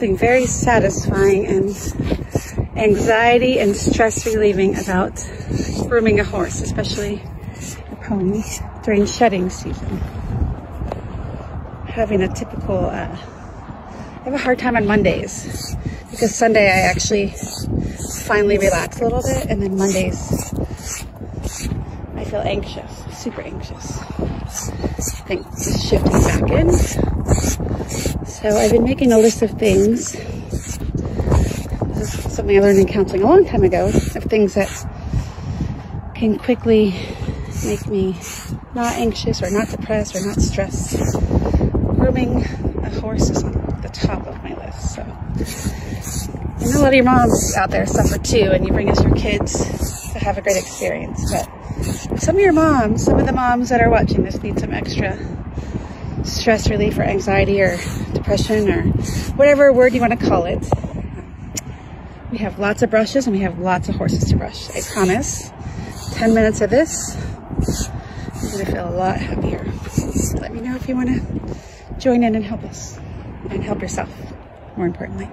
something very satisfying and anxiety and stress relieving about grooming a horse, especially a pony during shedding season. Having a typical, uh, I have a hard time on Mondays because Sunday I actually finally relax a little bit and then Mondays I feel anxious, super anxious. I think shifting back in. So I've been making a list of things. This is something I learned in counseling a long time ago of things that can quickly make me not anxious or not depressed or not stressed. Grooming a horse is on the top of my list. So I know a lot of your moms out there suffer too, and you bring us your kids to have a great experience. But some of your moms, some of the moms that are watching this need some extra stress relief or anxiety or depression or whatever word you want to call it. We have lots of brushes and we have lots of horses to brush. I promise. 10 minutes of this, you're going to feel a lot happier. Let me know if you want to join in and help us and help yourself, more importantly.